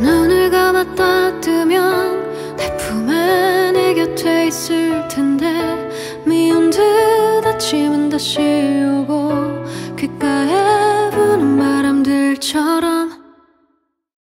눈을 감았다 뜨면 내 품에 내 곁에 있을 텐데 미운 듯 아침은 다시 오고 귓가에 부는 바람들처럼